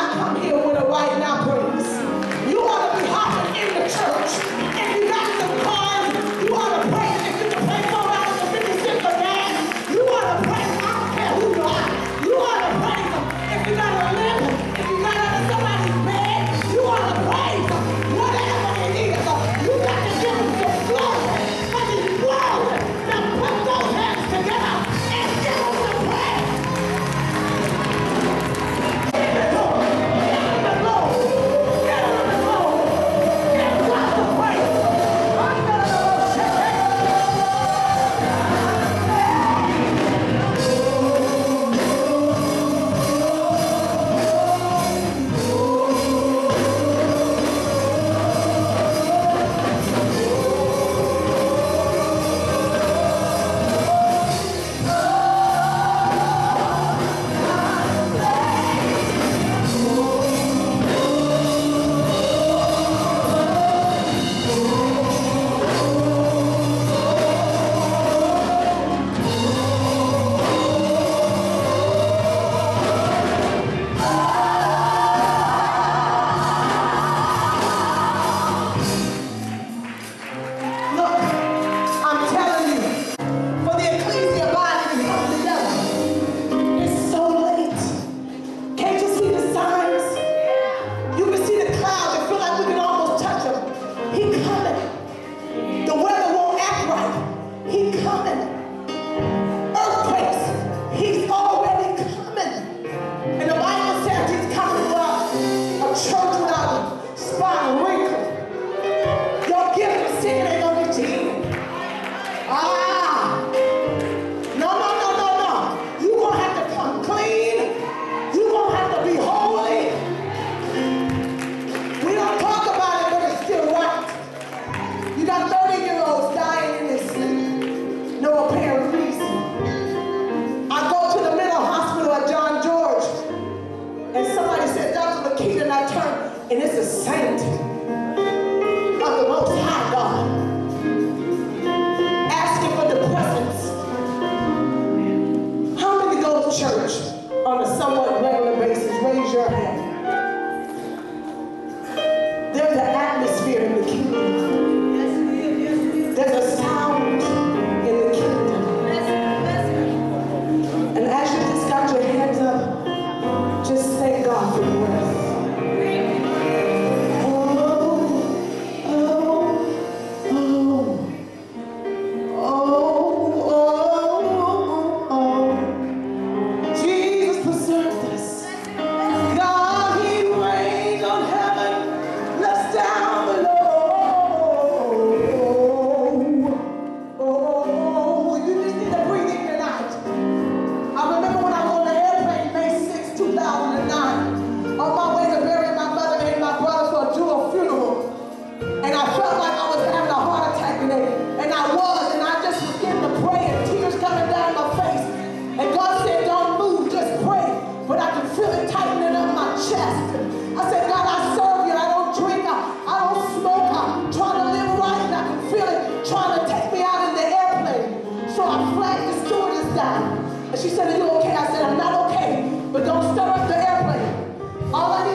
not come here with a white now praise. You ought to be hopping in the church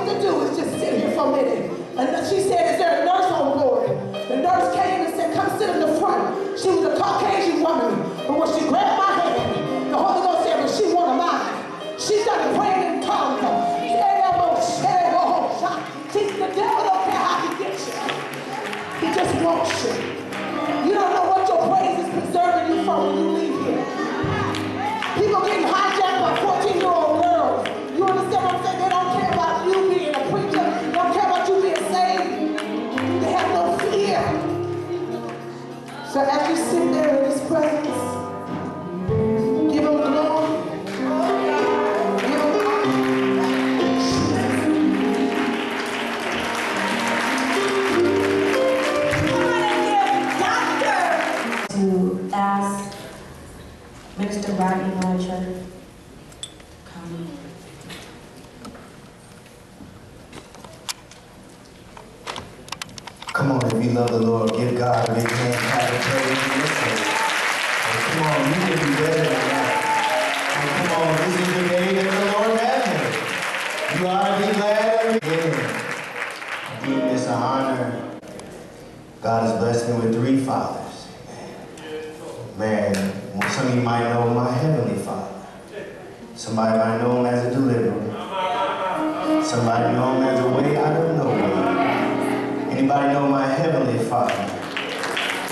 to do is just sit here for a minute. And she said, is there a nurse on board? The nurse came and said, come sit in the front. She was a Caucasian woman, but when she grabbed my hand, the Holy Ghost said, well, she one of mine. She started praying in tongues. So you sit there you love the Lord, give God a big hand, and Him. Listen. Oh, come on, you can do better than that. Oh, come on, this is the day that the Lord has made. You ought to be glad and begin. I deem this an honor. God has blessed me with three fathers. Man, well, some of you might know my heavenly father. Somebody might know him as a deliverer. Somebody know him as a way out of nowhere. Anybody know my?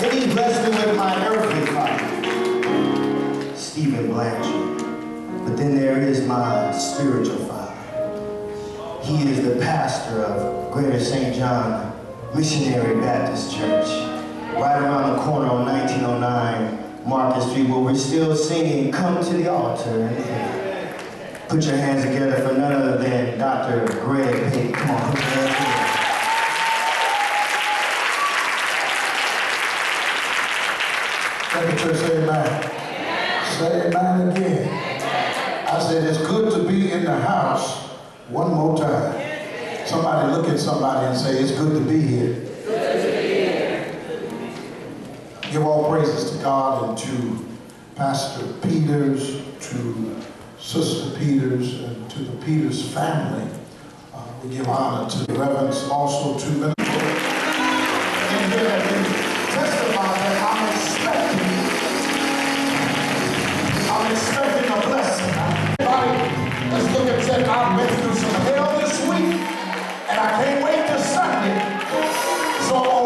Then he blessed me with my earthly father, Stephen Blanchard. But then there is my spiritual father. He is the pastor of Greater St. John Missionary Baptist Church, right around the corner on 1909 Market Street, where we're still singing, Come to the Altar. and Put your hands together for none other than Dr. Greg. Come on, put your hands together. Let the church say amen. Say amen again. I said it's good to be in the house one more time. Somebody look at somebody and say it's good to be here. Give all praises to God and to Pastor Peters, to Sister Peters, and to the Peters family. Uh, we give honor to the reverends, also to Minister. And here Let's look and say, I've been through some hell this week, and I can't wait till Sunday. So